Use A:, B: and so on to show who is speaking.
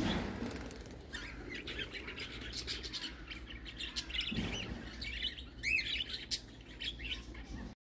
A: you.